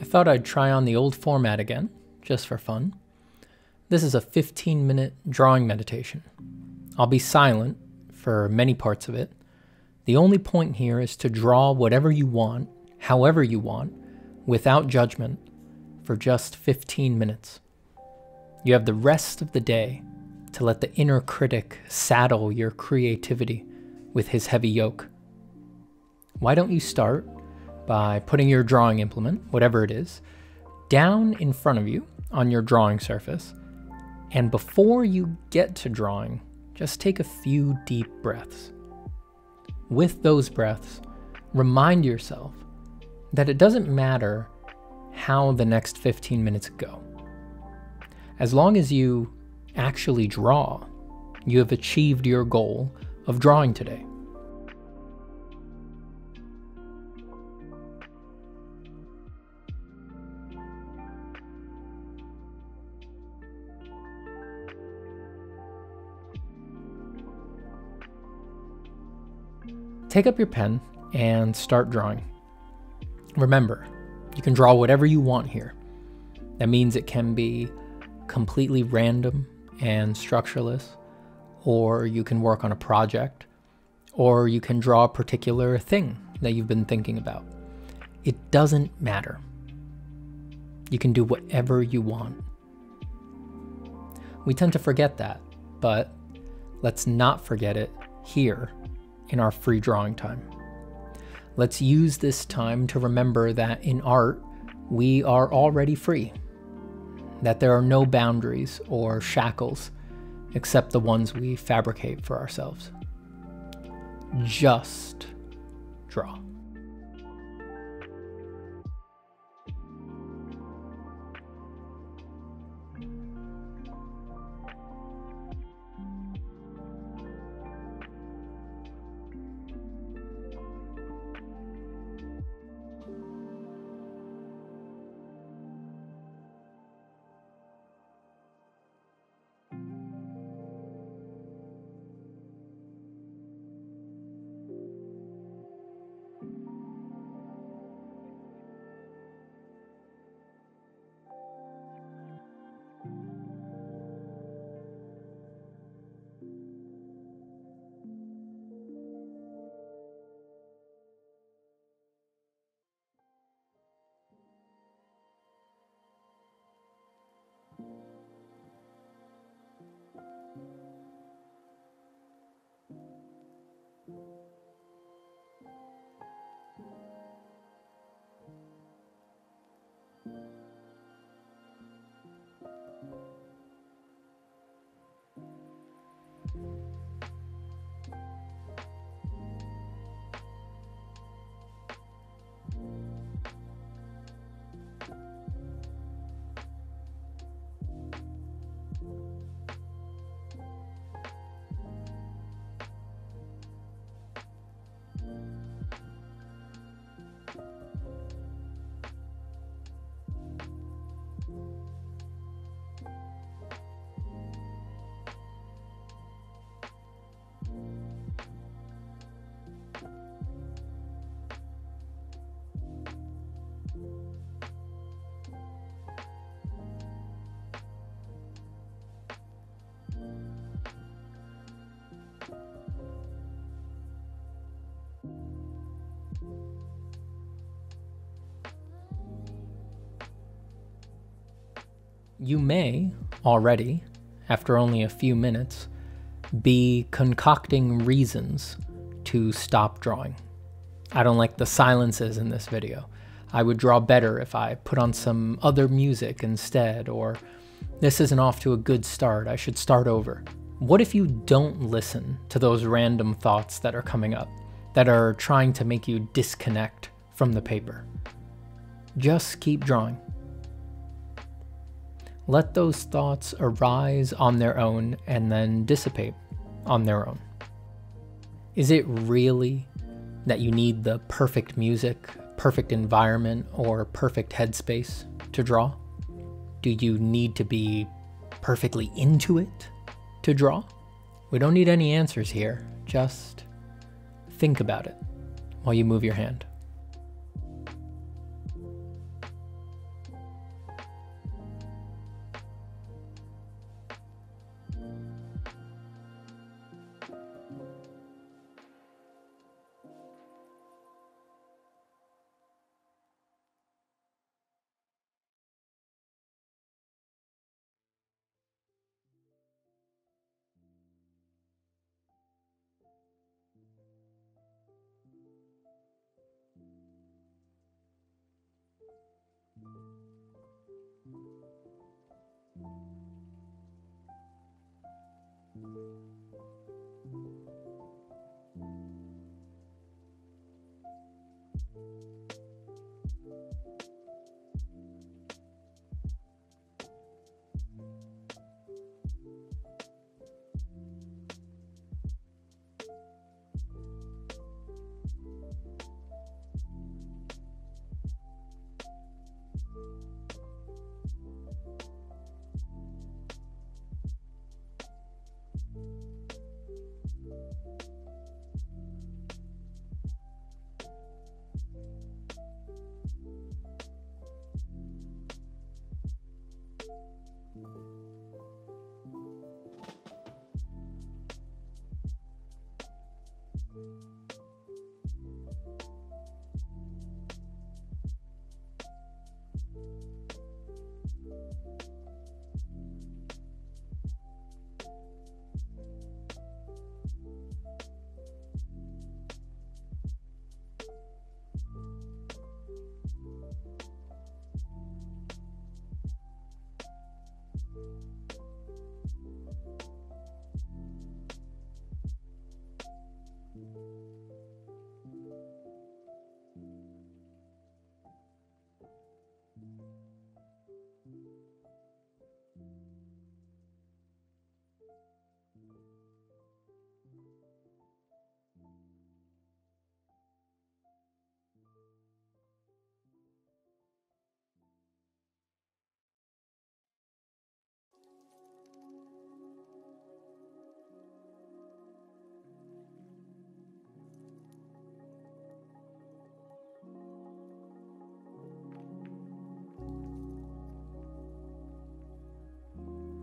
I thought I'd try on the old format again, just for fun. This is a 15 minute drawing meditation. I'll be silent for many parts of it. The only point here is to draw whatever you want, however you want, without judgment, for just 15 minutes. You have the rest of the day to let the inner critic saddle your creativity with his heavy yoke. Why don't you start by putting your drawing implement, whatever it is, down in front of you on your drawing surface. And before you get to drawing, just take a few deep breaths. With those breaths, remind yourself that it doesn't matter how the next 15 minutes go. As long as you actually draw, you have achieved your goal of drawing today. Take up your pen and start drawing. Remember, you can draw whatever you want here. That means it can be completely random and structureless, or you can work on a project, or you can draw a particular thing that you've been thinking about. It doesn't matter. You can do whatever you want. We tend to forget that, but let's not forget it here in our free drawing time. Let's use this time to remember that in art, we are already free, that there are no boundaries or shackles except the ones we fabricate for ourselves. Just draw. You may already, after only a few minutes, be concocting reasons to stop drawing. I don't like the silences in this video. I would draw better if I put on some other music instead, or this isn't off to a good start, I should start over. What if you don't listen to those random thoughts that are coming up, that are trying to make you disconnect from the paper? Just keep drawing. Let those thoughts arise on their own and then dissipate on their own. Is it really that you need the perfect music, perfect environment, or perfect headspace to draw? Do you need to be perfectly into it to draw? We don't need any answers here, just think about it while you move your hand.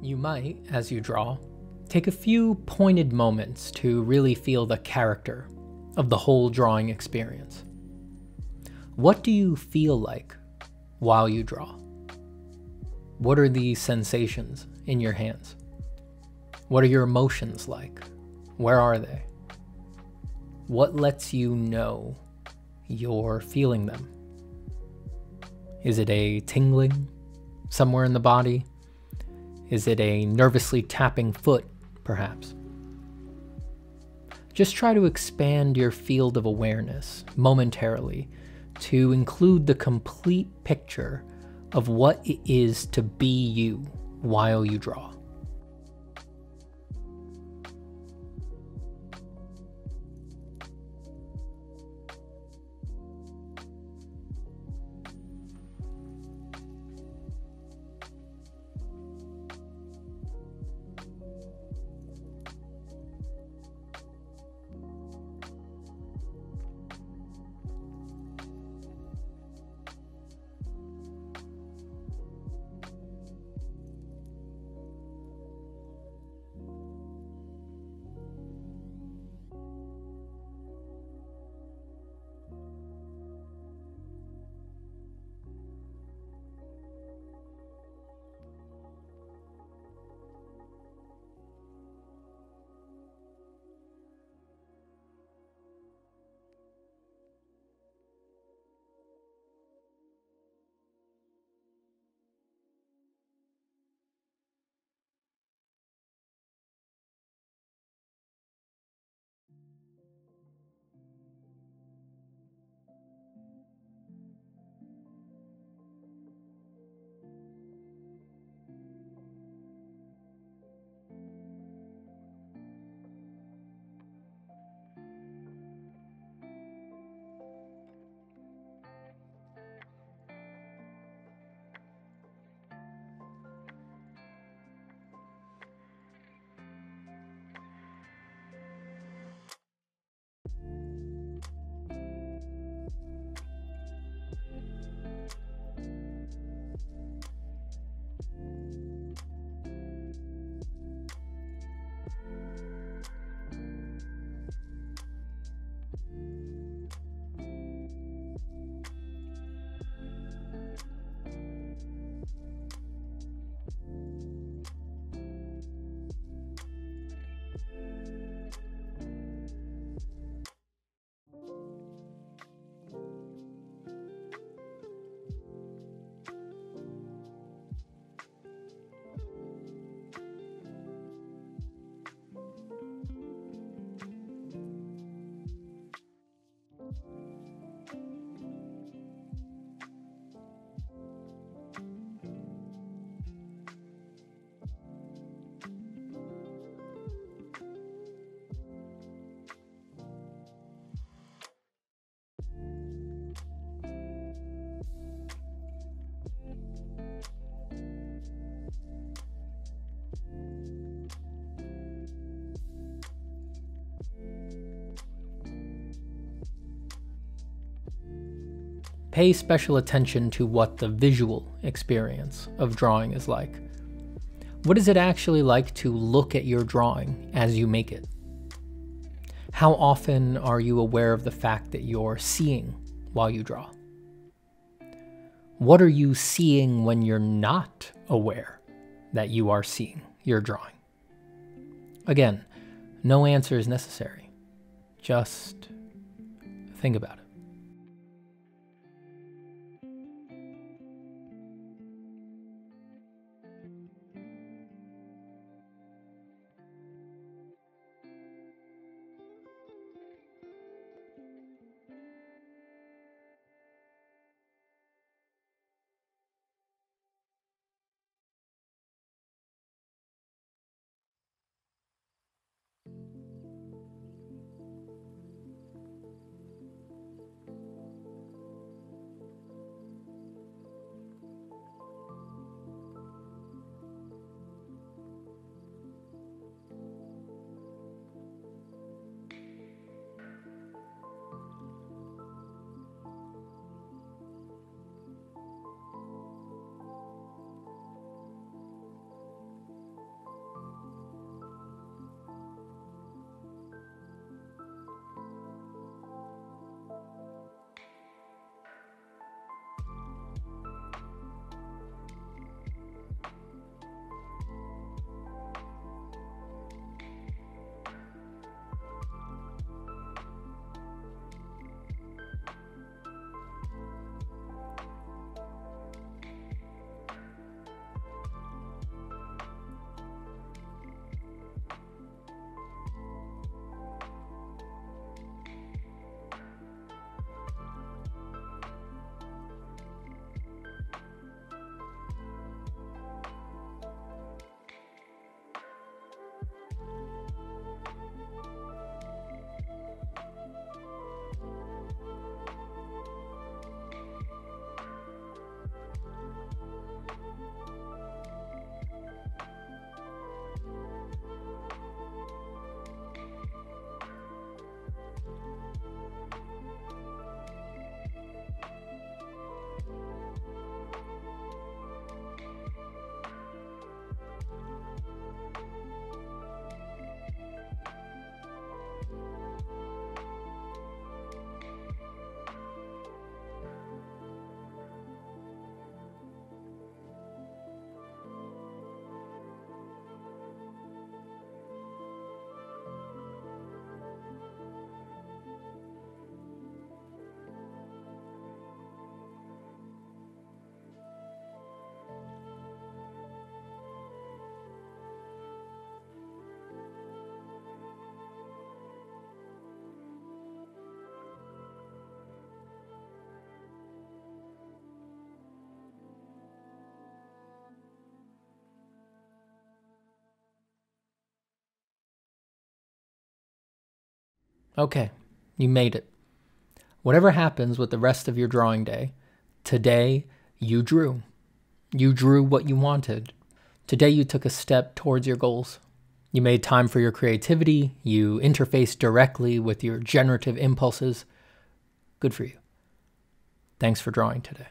You might, as you draw, take a few pointed moments to really feel the character of the whole drawing experience. What do you feel like while you draw? What are the sensations in your hands? What are your emotions like? Where are they? What lets you know you're feeling them? Is it a tingling somewhere in the body? Is it a nervously tapping foot, perhaps? Just try to expand your field of awareness momentarily to include the complete picture of what it is to be you while you draw. Pay special attention to what the visual experience of drawing is like. What is it actually like to look at your drawing as you make it? How often are you aware of the fact that you're seeing while you draw? What are you seeing when you're not aware that you are seeing your drawing? Again, no answer is necessary. Just think about it. Okay, you made it. Whatever happens with the rest of your drawing day, today you drew. You drew what you wanted. Today you took a step towards your goals. You made time for your creativity. You interfaced directly with your generative impulses. Good for you. Thanks for drawing today.